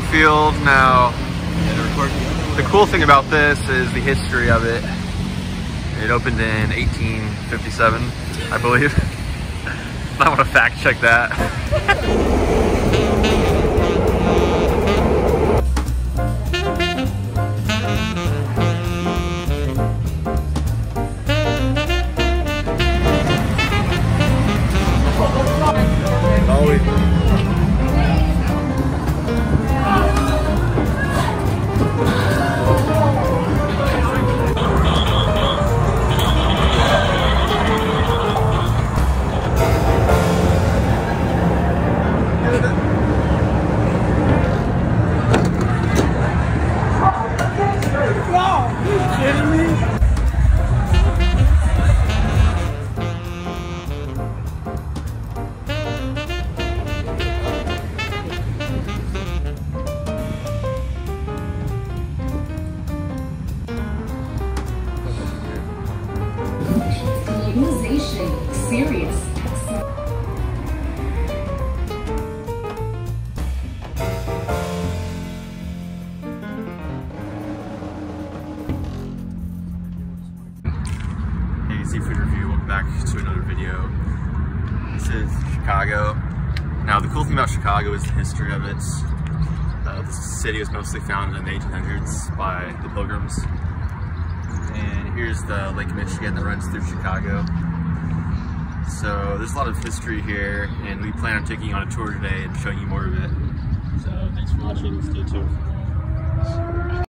Field. Now, the cool thing about this is the history of it. It opened in 1857, I believe. I want to fact check that. Serious. Hey, ZFoodReview, welcome back to another video. This is Chicago. Now, the cool thing about Chicago is the history of it. Uh, the city was mostly founded in the 1800s by the Pilgrims. And here's the Lake Michigan that runs through Chicago. So there's a lot of history here, and we plan on taking you on a tour today and showing you more of it. So thanks for watching. Stay tuned.